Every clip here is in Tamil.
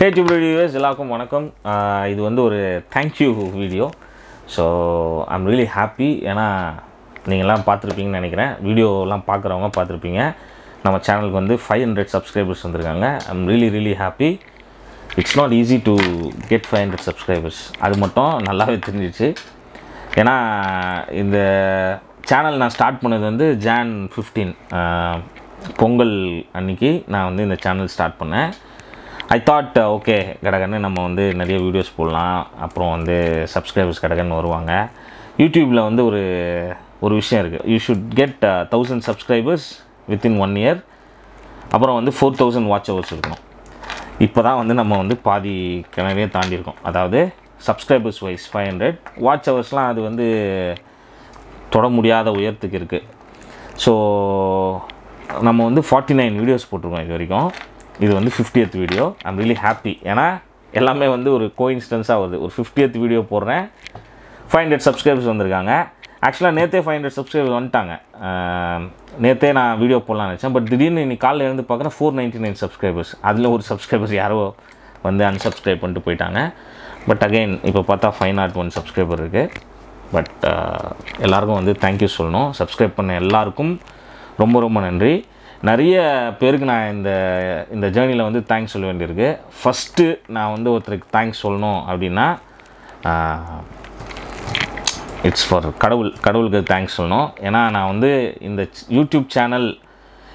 ஹே வீடியோஸ் எல்லாருக்கும் வணக்கம். இது வந்து ஒரு thank you video so I'm really happy ஏன்னா நீங்கள்லாம் பார்த்துருப்பீங்கன்னு நினைக்கிறேன். வீடியோலாம் பார்க்குறவங்க பார்த்துருப்பீங்க. நம்ம சேனலுக்கு வந்து ஃபைவ் ஹண்ட்ரட் சப்ஸ்கிரைபர்ஸ் வந்திருக்காங்க. I'm really really happy it's not easy to get five hundred subscribers அது மட்டும் நல்லாவே தெரிஞ்சிச்சு. ஏன்னா இந்த சேனல் நான் ஸ்டார்ட் பண்ணது வந்து ஜான் ஃபிஃப்டீன் பொங்கல் அன்னைக்கு நான் வந்து இந்த சேனல் ஸ்டார்ட் பண்ணேன். ஐ தாட் ஓகே கடகன்னு நம்ம வந்து நிறைய வீடியோஸ் போடலாம். அப்புறம் வந்து சப்ஸ்கிரைபர்ஸ் கடகன்னு வருவாங்க. யூடியூப்பில் வந்து ஒரு ஒரு விஷயம் இருக்குது you should get thousand subscribers within one year அப்புறம் வந்து ஃபோர் தௌசண்ட் வாட்ச் ஹவர்ஸ் இருக்கணும். இப்போ தான் வந்து நம்ம வந்து பாதி கிணறையே தாண்டியிருக்கோம். அதாவது subscribers wise five hundred watch ஹவர்ஸ்லாம் அது வந்து தொட முடியாத உயரத்துக்கு இருக்குது ஸோ நம்ம வந்து ஃபார்ட்டி நைன் வீடியோஸ் போட்டிருக்கோம் இது வரைக்கும். இது வந்து 50th video I'm really happy ஏன்னா எல்லாமே வந்து ஒரு கோயின்ஸ்டன்ஸாக வருது. ஒரு 50th வீடியோ போடுறேன். ஃபைவ் ஹண்ட்ரட் சப்ஸ்கிரைபர்ஸ் வந்திருக்காங்க. ஆக்சுவலாக நேற்றே ஃபைவ் ஹண்ட்ரட் சப்ஸ்கிரைபர் வந்துட்டாங்க. நேற்றே நான் வீடியோ போடலாம்னு நினச்சேன். பட் திடீர்னு இன்னைக்கு காலையில் இருந்து பார்க்குறேன் ஃபோர் நைன்ட்டி நைன் சப்ஸ்கிரைபர்ஸ் அதில் ஒரு சப்ஸ்கிரைபர்ஸ் யாரோ வந்து அன்சப்ஸ்கிரைப் பண்ணிட்டு போயிட்டாங்க. பட் அகைன் இப்போ பார்த்தா ஃபைவ் நாட் ஒன் சப்ஸ்கிரைபர் இருக்குது பட் எல்லாருக்கும் வந்து தேங்க்யூ சொல்லணும். சப்ஸ்கிரைப் பண்ண எல்லாருக்கும் ரொம்ப ரொம்ப நன்றி. நிறைய பேருக்கு நான் இந்த இந்த ஜேர்னியில் வந்து தேங்க்ஸ் சொல்ல வேண்டியிருக்கு. ஃபஸ்ட்டு நான் வந்து ஒருத்தருக்கு தேங்க்ஸ் சொல்லணும் அப்படின்னா இட்ஸ் ஃபார் கடவுள் கடவுளுக்கு தேங்க்ஸ் சொல்லணும். ஏன்னா நான் வந்து இந்த யூடியூப் சேனல்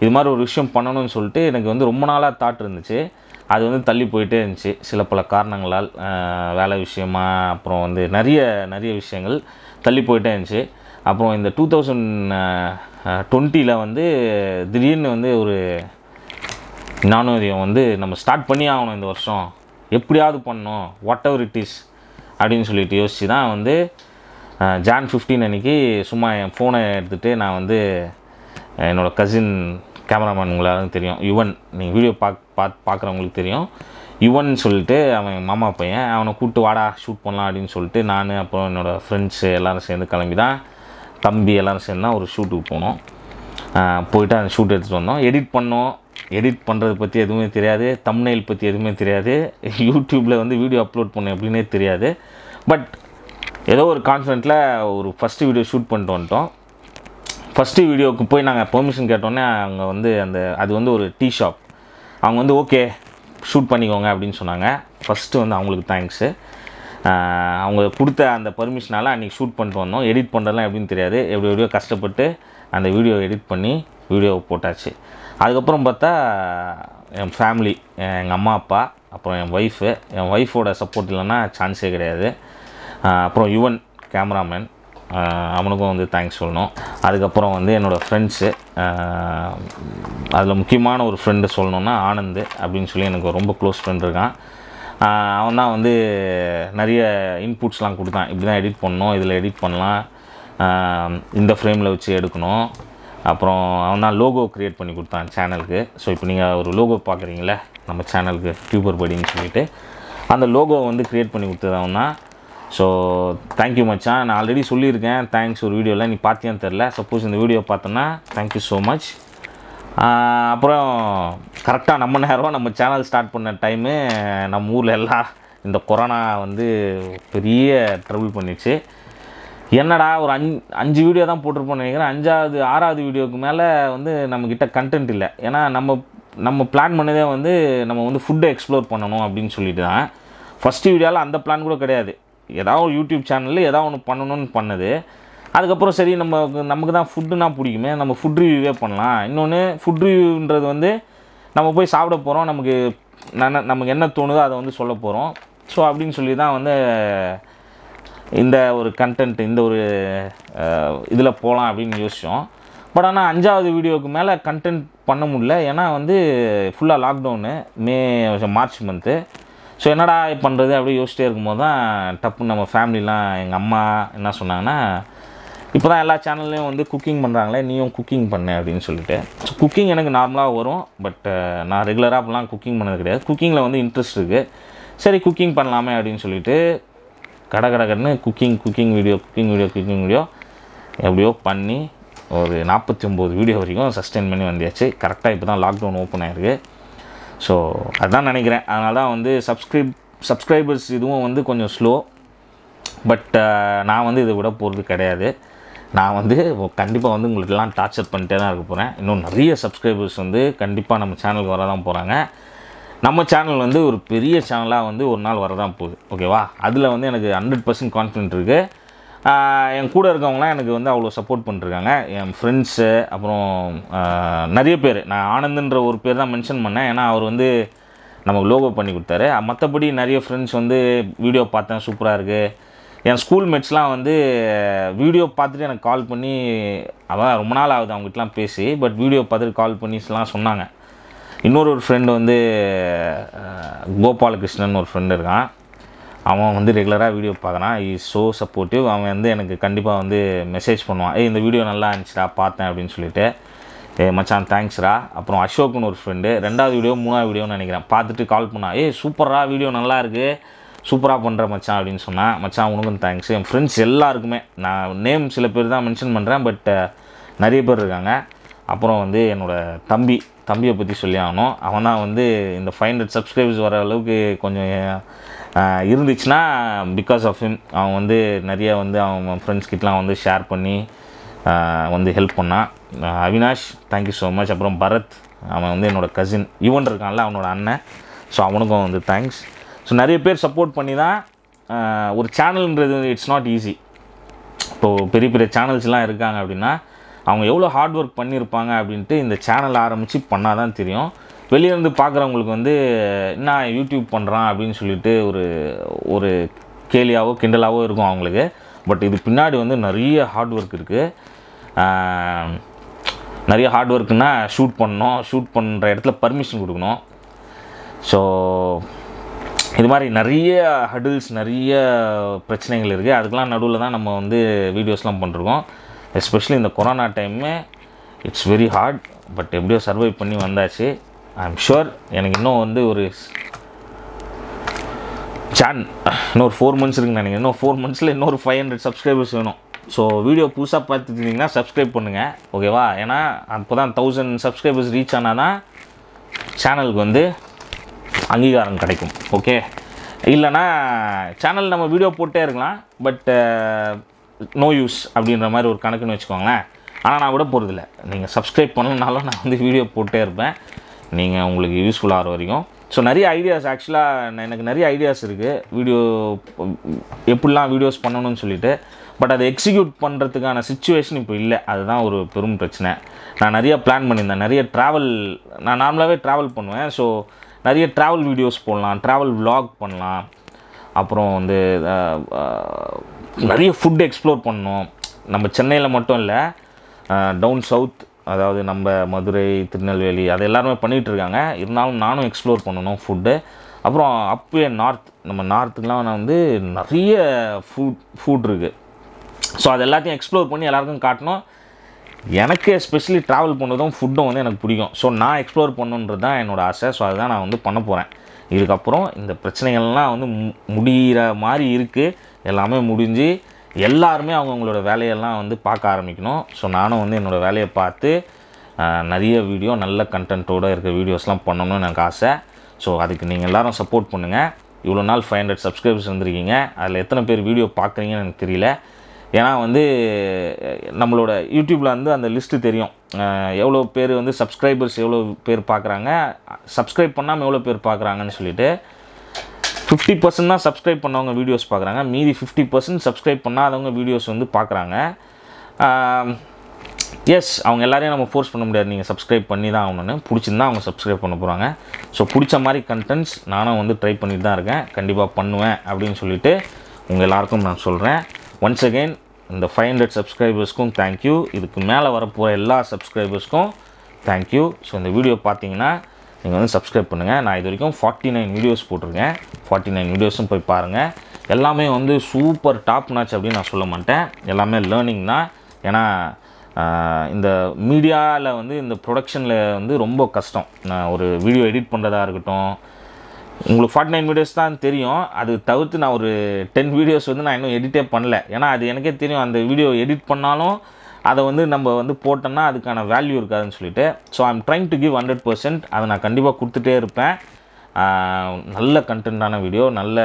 இது மாதிரி ஒரு விஷயம் பண்ணணும்னு சொல்லிட்டு எனக்கு வந்து ரொம்ப நாளாக தாட் இருந்துச்சு. அது வந்து தள்ளி போயிட்டே இருந்துச்சு. சில பல காரணங்களால் வேலை விஷயமா அப்புறம் வந்து நிறைய நிறைய விஷயங்கள் தள்ளி போயிட்டே இருந்துச்சு. அப்புறம் இந்த டூ தௌசண்ட் டுவெண்ட்டியில் வந்து திடீர்னு வந்து ஒரு ஞானோதயம் வந்து நம்ம ஸ்டார்ட் பண்ணி ஆகணும் இந்த வருஷம். எப்படியாவது பண்ணணும். வாட் எவர் இட் இஸ் அப்படின்னு சொல்லிட்டு யோசிச்சு தான் வந்து ஜான் ஃபிஃப்டீன் அன்னைக்கு சும்மா என் ஃபோனை எடுத்துகிட்டு நான் வந்து என்னோடய கசின் கேமராமேன் உங்களாலும் தெரியும். யுவன் நீங்கள் வீடியோ பாக் பாத் பார்க்குறவங்களுக்கு தெரியும். யுவன் சொல்லிட்டு அவன் மாமா பையன். அவனை கூப்பிட்டு வாடா ஷூட் பண்ணலாம் அப்படின்னு சொல்லிட்டு நான் அப்புறம் என்னோடய ஃப்ரெண்ட்ஸு எல்லோரும் சேர்ந்து கிளம்பி தான் தம்பி எல்லோரும் சேர்ந்தால் ஒரு ஷூட்டுக்கு போனோம். போயிட்டு அந்த ஷூட் எடுத்துகிட்டு வந்தோம். எடிட் பண்ணோம். எடிட் பண்ணுறது பற்றி எதுவுமே தெரியாது. தம்னைல் பற்றி எதுவுமே தெரியாது. யூடியூப்பில் வந்து வீடியோ அப்லோட் பண்ண எப்படின்னே தெரியாது. பட் ஏதோ ஒரு கான்ஃபிடென்ட்டில் ஒரு ஃபஸ்ட்டு வீடியோ ஷூட் பண்ணிட்டு வந்துட்டோம். ஃபஸ்ட்டு வீடியோவுக்கு போய் நாங்கள் பெர்மிஷன் கேட்டோன்னே அவங்க வந்து அந்த அது வந்து ஒரு டீ ஷாப் அவங்க வந்து ஓகே ஷூட் பண்ணிக்கோங்க அப்படின்னு சொன்னாங்க. ஃபஸ்ட்டு வந்து அவங்களுக்கு தேங்க்ஸு அவங்க கொடுத்த அந்த பர்மிஷனால் அன்றைக்கி ஷூட் பண்ணிட்டு வந்தோம். எடிட் பண்ணுறதுலாம் எப்படின்னு தெரியாது. எப்படி எப்படியோ கஷ்டப்பட்டு அந்த வீடியோ எடிட் பண்ணி வீடியோ போட்டாச்சு. அதுக்கப்புறம் பார்த்தா என் ஃபேமிலி எங்கள் அம்மா அப்பா அப்புறம் என் ஒய்ஃபு என் ஒய்ஃபோட சப்போர்ட் இல்லைன்னா சான்ஸே கிடையாது. அப்புறம் யுவன் கேமராமேன் அவனுக்கும் வந்து தேங்க்ஸ் சொல்லணும். அதுக்கப்புறம் வந்து என்னோடய ஃப்ரெண்ட்ஸு அதில் முக்கியமான ஒரு ஃப்ரெண்டு சொல்லணுன்னா ஆனந்த் அப்படின்னு சொல்லி எனக்கு ரொம்ப க்ளோஸ் ஃப்ரெண்ட் இருக்கான். அவன் தான் வந்து நிறைய இன்புட்ஸ்லாம் கொடுத்தான். இப்படி தான் எடிட் பண்ணணும் இதில் எடிட் பண்ணலாம். இந்த ஃப்ரேமில் வச்சு எடுக்கணும். அப்புறம் அவன் தான் லோகோ க்ரியேட் பண்ணி கொடுத்தான் சேனலுக்கு ஸோ இப்போ நீங்கள் ஒரு லோகோ பார்க்குறீங்களே நம்ம சேனலுக்கு டியூபர் படின்னு சொல்லிட்டு அந்த லோகோ வந்து க்ரியேட் பண்ணி கொடுத்தது அவன் தான் ஸோ தேங்க்யூ மச்சான். நான் ஆல்ரெடி சொல்லியிருக்கேன். தேங்க்ஸ் ஒரு வீடியோவில் நீ பார்த்தியான்னு தெரில சப்போஸ் இந்த வீடியோ பார்த்தோன்னா தேங்க்யூ ஸோ மச் அப்புறம் கரெக்டாக நம்ம நேரம் நம்ம சேனல் ஸ்டார்ட் பண்ண டைமு நம்ம ஊரில் எல்லாம் இந்த கொரோனா வந்து பெரிய ட்ரபிள் பண்ணிடுச்சு என்னடா ஒரு அஞ் அஞ்சு வீடியோ தான் போட்டிருப்போம்னு நினைக்கிறேன். அஞ்சாவது ஆறாவது வீடியோவுக்கு மேலே வந்து நம்மக்கிட்ட கண்டென்ட் இல்லை. ஏன்னா நம்ம நம்ம பிளான் பண்ணதே வந்து நம்ம வந்து ஃபுட்டை எக்ஸ்ப்ளோர் பண்ணணும் அப்படின்னு சொல்லிட்டு தான். ஃபஸ்ட்டு வீடியோவில் அந்த பிளான் கூட கிடையாது. ஏதாவது ஒரு யூடியூப் சேனலில் ஏதாவது ஒன்று பண்ணணும்னு பண்ணது. அதுக்கப்புறம் சரி நம்ம நமக்கு தான் ஃபுட்டுனா பிடிக்குமே நம்ம ஃபுட் ரிவ்யூவே பண்ணலாம். இன்னொன்று ஃபுட் ரிவ்யூன்றது வந்து நம்ம போய் சாப்பிட போகிறோம் நமக்கு நன நமக்கு என்ன தோணுதோ அதை வந்து சொல்ல போகிறோம் ஸோ அப்படின்னு சொல்லி தான் வந்து இந்த ஒரு கண்டென்ட் இந்த ஒரு இதில் போகலாம் அப்படின்னு யோசித்தோம் பட் ஆனால் அஞ்சாவது வீடியோவுக்கு மேலே கண்டென்ட் பண்ண முடியல. ஏன்னா வந்து ஃபுல்லாக lockdown May March month so என்னடா பண்ணுறது அப்படியே யோசிச்சிட்டே இருக்கும்போது தான் டப்புன்னு நம்ம ஃபேமிலிலாம் எங்கள் அம்மா என்ன சொன்னாங்கன்னா இப்போ தான் எல்லா சேனல்லையும் வந்து குக்கிங் பண்ணுறாங்களே நீயும் குக்கிங் பண்ணு அப்படின்னு சொல்லிட்டு. ஸோ குக்கிங் எனக்கு நார்மலாக வரும் பட் நான் ரெகுலராக அப்படிலாம் குக்கிங் பண்ணது கிடையாது. குக்கிங்கில் வந்து இன்ட்ரெஸ்ட் இருக்குது சரி குக்கிங் பண்ணலாமே அப்படின்னு சொல்லிட்டு கட கட கடன்னு cooking cooking video cooking video cooking video எப்படியோ பண்ணி ஒரு நாற்பத்தி ஒம்பது வீடியோ வரைக்கும் சஸ்டெயின் பண்ணி வந்தியாச்சு. கரெக்டாக இப்போ தான் லாக்டவுன் ஓப்பன் ஆயிருக்கு. ஸோ அதான் நினைக்கிறேன். அதனால தான் வந்து சப்ஸ்கிரைப் சப்ஸ்கிரைபர்ஸ் இதுவும் வந்து கொஞ்சம் ஸ்லோ பட் நான் வந்து இதை விட போகிறது கிடையாது. நான் வந்து கண்டிப்பாக வந்து உங்களுக்கெல்லாம் டார்ச்சர் பண்ணிட்டே தான் இருக்க போகிறேன் இன்னும் நிறைய சப்ஸ்கிரைபர்ஸ் வந்து கண்டிப்பாக நம்ம சேனலுக்கு வர தான் போகிறாங்க நம்ம சேனல் வந்து ஒரு பெரிய சேனலாக வந்து ஒரு நாள் வர தான் போகுது ஓகேவா அதில் வந்து எனக்கு ஹண்ட்ரட் பர்சன்ட் கான்ஃபிடென்ட் இருக்குது என் கூட இருக்கவங்களாம் எனக்கு வந்து அவ்வளோ சப்போர்ட் பண்ணிருக்காங்க. என் ஃப்ரெண்ட்ஸு அப்புறம் நிறைய பேர். நான் ஆனந்துன்ற ஒரு பேர் தான் மென்ஷன் பண்ணேன். ஏன்னா அவர் வந்து நமக்கு லோகோ பண்ணி கொடுத்தாரு. மற்றபடி நிறைய ஃப்ரெண்ட்ஸ் வந்து வீடியோ பார்த்தேன். சூப்பராக இருக்குது என் ஸ்கூல் மேட்ஸ்லாம் வந்து வீடியோ பார்த்துட்டு எனக்கு கால் பண்ணி அதான் ரொம்ப நாள் ஆகுது அவங்ககிட்டலாம் பேசி பட் வீடியோ பார்த்துட்டு கால் பண்ணிலாம் சொன்னாங்க. இன்னொரு ஒரு ஃப்ரெண்டு வந்து கோபாலகிருஷ்ணன் ஒரு ஃப்ரெண்டு இருக்கான். அவன் வந்து ரெகுலராக வீடியோ பார்க்குறான். இஸ் ஸோ சப்போர்ட்டிவ் அவன் வந்து எனக்கு கண்டிப்பாக வந்து மெசேஜ் பண்ணுவான். ஏய் இந்த வீடியோ நல்லா இருந்துச்சுடா பார்த்தேன் அப்படின்னு சொல்லிட்டு. ஏ மச்சான் தேங்க்ஸ்ரா அப்புறம் அசோக்னு ஒரு ஃப்ரெண்டு ரெண்டாவது வீடியோ மூணாவது வீடியோன்னு நினைக்கிறேன். பார்த்துட்டு கால் பண்ணான். ஏய் சூப்பராக வீடியோ நல்லா இருக்குது சூப்பராக பண்ணுற மச்சான் அப்படின்னு சொன்னால் மச்சான் உனக்கும் தேங்க்ஸ் என் ஃப்ரெண்ட்ஸ் எல்லாருக்குமே. நான் நேம் சில பேர் தான் மென்ஷன் பண்ணுறேன் பட் நிறைய பேர் இருக்காங்க. அப்புறம் வந்து என்னோடய தம்பி தம்பியை பற்றி சொல்லி ஆகணும். அவன் தான் வந்து இந்த ஃபைவ் ஹண்ட்ரட் சப்ஸ்கிரைபர்ஸ் வர அளவுக்கு கொஞ்சம் இருந்துச்சுன்னா பிகாஸ் ஆஃப் ஹிம் அவன் வந்து நிறைய வந்து அவன் ஃப்ரெண்ட்ஸ் கிட்டலாம் வந்து ஷேர் பண்ணி வந்து ஹெல்ப் பண்ணான். அவினாஷ் தேங்க்யூ ஸோ மச் அப்புறம் பரத் அவன் வந்து என்னோடய கசின் ஈவன் இருக்கான்ல அவனோட அண்ணன். ஸோ அவனுக்கும் வந்து தேங்க்ஸ் ஸோ நிறைய பேர் சப்போர்ட் பண்ணி தான் ஒரு சேனல்ன்றது இட்ஸ் நாட் ஈஸி இப்போது பெரிய பெரிய சேனல்ஸ்லாம் இருக்காங்க அப்படின்னா அவங்க எவ்வளோ ஹார்ட் ஒர்க் பண்ணியிருப்பாங்க அப்படின்ட்டு இந்த சேனல் ஆரம்பித்து பண்ணால் தான் தெரியும். வெளியிலேருந்து இருந்து பார்க்குறவங்களுக்கு வந்து என்ன யூடியூப் பண்ணுறான் அப்படின்னு சொல்லிட்டு ஒரு ஒரு கேலியாவோ கிண்டலாவோ இருக்கும் அவங்களுக்கு. பட் இது பின்னாடி வந்து நிறைய ஹார்ட் ஒர்க் இருக்குது நிறைய ஹார்ட் ஒர்க்குன்னா ஷூட் பண்ணணும் ஷூட் பண்ணுற இடத்துல பர்மிஷன் கொடுக்கணும். ஸோ இது மாதிரி நிறைய ஹடில்ஸ் நிறைய பிரச்சனைகள் இருக்குது அதுக்கெலாம் நடுவில் தான் நம்ம வந்து வீடியோஸ்லாம் பண்ணுறோம் எஸ்பெஷலி இந்த corona time it's very hard but எப்படியோ சர்வை பண்ணி வந்தாச்சு. ஐ எம் ஷுர் எனக்கு இன்னும் வந்து ஒரு ஜான் இன்னொரு ஃபோர் மந்த்ஸ் இருக்குன்னு நினைக்கிறேன். இன்னும் ஃபோர் மந்த்ஸில் இன்னொரு ஃபைவ் ஹண்ட்ரட் சப்ஸ்கிரைபர்ஸ் வேணும். ஸோ வீடியோ புதுசாக பார்த்துட்டு சப்ஸ்கிரைப் பண்ணுங்கள் ஓகேவா ஏன்னா அப்போ தான் தௌசண்ட் சப்ஸ்கிரைபர்ஸ் ரீச் ஆனால் தான் சேனலுக்கு வந்து அங்கீகாரம் கிடைக்கும். ஓகே இல்லைன்னா சேனல் நம்ம வீடியோ போட்டே இருக்கலாம் பட் நோ யூஸ் அப்படின்ற மாதிரி ஒரு கணக்குன்னு வச்சுக்கோங்களேன். ஆனால் நான் விட போகிறதில்ல நீங்கள் சப்ஸ்கிரைப் பண்ணலனாலும் நான் வந்து வீடியோ போட்டே இருப்பேன். நீங்கள் உங்களுக்கு யூஸ்ஃபுல்லாக ஆகிற வரைக்கும். ஸோ நிறைய ஐடியாஸ் ஆக்சுவலாக எனக்கு நிறைய ஐடியாஸ் இருக்குது வீடியோ எப்படிலாம் வீடியோஸ் பண்ணணும்னு சொல்லிட்டு. பட் அதை எக்ஸிக்யூட் பண்ணுறதுக்கான சுச்சுவேஷன் இப்போ இல்லை. அதுதான் ஒரு பெரும் பிரச்சனை. நான் நிறைய பிளான் பண்ணியிருந்தேன். நிறைய ட்ராவல் நான் நார்மலாகவே ட்ராவல் பண்ணுவேன். ஸோ நிறைய ட்ராவல் வீடியோஸ் போடலாம் ட்ராவல் விலாக் பண்ணலாம். அப்புறம் வந்து நிறைய ஃபுட் எக்ஸ்ப்ளோர் பண்ணோம் நம்ம சென்னையில் மட்டும் இல்லை டவுன் சவுத் அதாவது நம்ம மதுரை திருநெல்வேலி அது எல்லாருமே பண்ணிகிட்ருக்காங்க இருந்தாலும் நானும் எக்ஸ்ப்ளோர் பண்ணணும் ஃபுட்டு அப்புறம் அப்பே நார்த் நம்ம நார்த்துக்குலாம் நான் வந்து நிறைய ஃபுட் ஃபுட் இருக்குது ஸோ அது எல்லாத்தையும் எக்ஸ்ப்ளோர் பண்ணி எல்லாருக்கும் காட்டணும். எனக்கு எஸ்பெஷலி ட்ராவல் பண்ணதும் ஃபுட்டும் வந்து எனக்கு பிடிக்கும். ஸோ நான் எக்ஸ்ப்ளோர் பண்ணணுன்றது தான் என்னோடய ஆசை. ஸோ அதுதான் நான் வந்து பண்ண போகிறேன் இதுக்கப்புறம் இந்த பிரச்சனைகள்லாம் வந்து மு- முடிகிற மாதிரி இருக்குது எல்லாமே முடிஞ்சு எல்லாருமே அவங்கவுங்களோட வேலையெல்லாம் வந்து பார்க்க ஆரம்பிக்கணும். ஸோ நானும் வந்து என்னோடய வேலையை பார்த்து நிறைய வீடியோ நல்ல கண்டென்ட்டோடு இருக்க வீடியோஸ்லாம் பண்ணணும்னு எனக்கு ஆசை. ஸோ அதுக்கு நீங்கள் எல்லோரும் சப்போர்ட் பண்ணுங்கள் இவ்வளோ நாள் ஃபைவ் ஹண்ட்ரட் சப்ஸ்கிரைபர்ஸ் இருந்திருக்கீங்க. அதில் எத்தனை பேர் வீடியோ பார்க்குறீங்கன்னு எனக்கு தெரியல. ஏன்னா வந்து நம்மளோட யூடியூப்பில் வந்து அந்த லிஸ்ட்டு தெரியும். எவ்வளோ பேர் வந்து சப்ஸ்கிரைபர்ஸ் எவ்வளோ பேர் பார்க்குறாங்க சப்ஸ்கிரைப் பண்ணாமல் எவ்வளோ பேர் பார்க்குறாங்கன்னு சொல்லிட்டு ஃபிஃப்டி பர்சன்ட் தான் சப்ஸ்கிரைப் பண்ணவங்க வீடியோஸ் பார்க்குறாங்க மீதி ஃபிஃப்டி பர்சன்ட் சப்ஸ்கிரைப் பண்ணாதவங்க வீடியோஸ் வந்து பார்க்குறாங்க எஸ் அவங்க எல்லாரையும் நம்ம ஃபோர்ஸ் பண்ண முடியாது. நீங்கள் சப்ஸ்கிரைப் பண்ணி தான் ஆகணும்னு. பிடிச்சிருந்தா அவங்க சப்ஸ்கிரைப் பண்ண போகிறாங்க ஸோ பிடிச்ச மாதிரி கண்டென்ட்ஸ் நானும் வந்து ட்ரை பண்ணிட்டு தான் இருக்கேன். கண்டிப்பாக பண்ணுவேன் அப்படின்னு சொல்லிட்டு உங்கள் எல்லாருக்கும் நான் சொல்கிறேன் ஒன்ஸ் அகெயின் இந்த ஃபைவ் ஹண்ட்ரட் சப்ஸ்கிரைபர்ஸ்க்கும் தேங்க்யூ இதுக்கு மேலே வரப்போகிற எல்லா சப்ஸ்கிரைபர்ஸ்க்கும் தேங்க்யூ ஸோ இந்த வீடியோ பார்த்தீங்கன்னா நீங்கள் வந்து சப்ஸ்கிரைப் பண்ணுங்கள் நான் இது வரைக்கும் ஃபார்ட்டி நைன் வீடியோஸ் போட்டிருக்கேன். ஃபார்ட்டி நைன் வீடியோஸும் போய் பாருங்கள் எல்லாமே வந்து சூப்பர் டாப் நாச் அப்படின்னு நான் சொல்ல மாட்டேன். எல்லாமே லேர்னிங் தான். ஏன்னா இந்த மீடியாவில் வந்து இந்த ப்ரொடக்ஷனில் வந்து ரொம்ப கஷ்டம். நான் ஒரு வீடியோ எடிட் பண்ணுறதா இருக்கட்டும் உங்களுக்கு ஃபார்ட்டி நைன் வீடியோஸ் தான் தெரியும். அது தவிர்த்து நான் ஒரு டென் வீடியோஸ் வந்து நான் இன்னும் எடிட்டே பண்ணல. ஏன்னா அது எனக்கே தெரியும். அந்த வீடியோ எடிட் பண்ணாலும் அதை வந்து நம்ம வந்து போட்டோம்னா அதுக்கான வேல்யூ இருக்காதுன்னு சொல்லிட்டு. So I'm trying to give hundred percent அதை நான் கண்டிப்பாக கொடுத்துட்டே இருப்பேன். நல்ல கண்டென்ட்டான வீடியோ நல்ல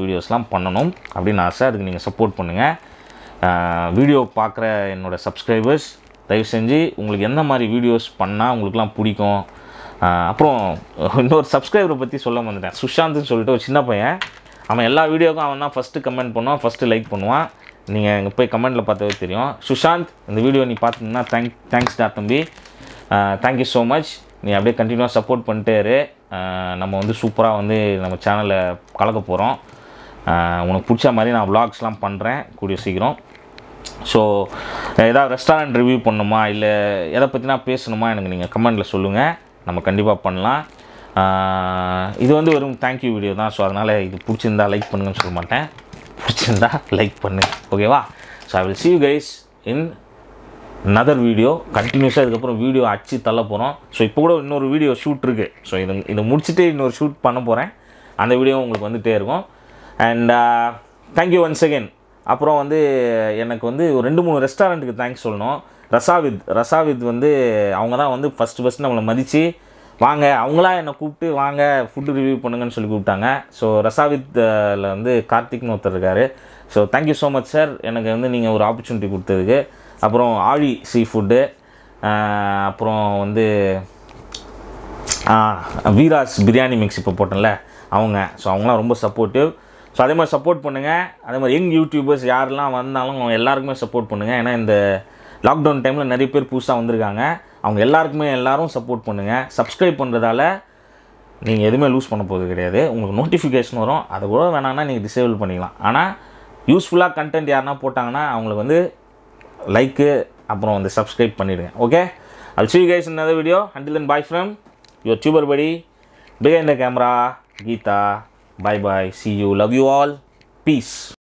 வீடியோஸ்லாம் பண்ணணும் அப்படின்னு ஆசை. அதுக்கு நீங்கள் சப்போர்ட் பண்ணுங்கள் வீடியோ பார்க்குற என்னோடய சப்ஸ்கிரைபர்ஸ் தயவு செஞ்சு உங்களுக்கு எந்த மாதிரி வீடியோஸ் பண்ணால் உங்களுக்குலாம் பிடிக்கும்? அப்புறம் இன்னொரு சப்ஸ்கிரைபரை பற்றி சொல்ல வந்துட்டேன் சுஷாந்த்னு சொல்லிட்டு ஒரு சின்ன பையன். அவன் எல்லா வீடியோக்கும் அவன் தான் ஃபஸ்ட்டு கமெண்ட் பண்ணுவான் ஃபஸ்ட்டு லைக் பண்ணுவான். நீங்கள் இங்கே போய் கமெண்ட்டில் பார்த்தாவே தெரியும். சுஷாந்த் இந்த வீடியோ நீ பார்த்தீங்கன்னா தேங்க் தேங்க்ஸ் டா தம்பி. தேங்க்யூ ஸோ மச் நீ அப்படியே கண்டினியூவாக சப்போர்ட் பண்ணிட்டே இரு. நம்ம வந்து சூப்பராக வந்து நம்ம சேனலை கலக்க போகிறோம் உனக்கு பிடிச்ச மாதிரி நான் விலாக்ஸ்லாம் பண்ணுறேன் கூடிய சீக்கிரம். ஸோ ஏதாவது ரெஸ்டாரண்ட் ரிவ்யூ பண்ணணுமா இல்லை எதை பற்றினா பேசணுமா? எனக்கு நீங்கள் கமெண்ட்டில் சொல்லுங்கள் நம்ம கண்டிப்பாக பண்ணலாம். இது வந்து வெறும் தேங்க்யூ வீடியோ தான். ஸோ அதனால் இது பிடிச்சிருந்தா லைக் பண்ணுங்கன்னு சொல்ல மாட்டேன். பிடிச்சிருந்தா லைக் பண்ணு ஓகேவா so I will see you guys in another video கண்டினியூஸாக இதுக்கப்புறம் வீடியோ அடிச்சு தள்ள போகிறோம் ஸோ இப்போ கூட இன்னொரு வீடியோ ஷூட் இருக்குது ஸோ இது இதை முடிச்சுட்டு இன்னொரு ஷூட் பண்ண போகிறேன் அந்த வீடியோ உங்களுக்கு வந்துகிட்டே இருக்கும். அண்ட் தேங்க்யூ ஒன்ஸ் அகெயின் அப்புறம் வந்து எனக்கு வந்து ஒரு ரெண்டு மூணு ரெஸ்டாரண்ட்டுக்கு தேங்க்ஸ் சொல்லணும். ரசாவித் ரசாவித் வந்து அவங்க தான் வந்து ஃபஸ்ட்டு ஃபஸ்ட்டு நம்மளை மதித்து வாங்க அவங்களா என்னை கூப்பிட்டு வாங்க ஃபுட்டு ரிவ்யூ பண்ணுங்கன்னு சொல்லி கூப்பிட்டாங்க. ஸோ ரசாவித்தில் வந்து கார்த்திக்னு ஒருத்தர் இருக்கார். So thank you so much sir எனக்கு வந்து நீங்கள் ஒரு ஆப்பர்ச்சுனிட்டி கொடுத்ததுக்கு. அப்புறம் ஆழி சீ ஃபுட்டு அப்புறம் வந்து வீராஸ் பிரியாணி மிக்ஸ் இப்போ போட்டேன்ல அவங்க. ஸோ அவங்களாம் ரொம்ப சப்போர்ட்டிவ் ஸோ அதே மாதிரி சப்போர்ட் பண்ணுங்கள் அதே மாதிரி யங் யூடியூபர்ஸ் யாரெல்லாம் வந்தாலும் அவங்க எல்லாருக்குமே சப்போர்ட் பண்ணுங்கள் ஏன்னா இந்த லாக்டவுன் டைமில் நிறைய பேர் புதுசாக வந்திருக்காங்க. அவங்க எல்லாருக்குமே எல்லோரும் சப்போர்ட் பண்ணுங்கள் சப்ஸ்கிரைப் பண்ணுறதால நீங்கள் எதுவுமே லூஸ் பண்ண போகிறது கிடையாது. உங்களுக்கு நோட்டிஃபிகேஷன் வரும். அதை கூட வேணாம்னா நீங்கள் டிசேபிள் பண்ணிக்கலாம். ஆனால் யூஸ்ஃபுல்லாக கண்டென்ட் யாருனா போட்டாங்கன்னா அவங்களுக்கு வந்து லைக்கு அப்புறம் வந்து சப்ஸ்கிரைப் பண்ணிவிடுங்க ஓகே அல் சி you இந்த video until then bye from bye tuber buddy behind buddy. Behind. Bye bye. See you. Love you all. Peace.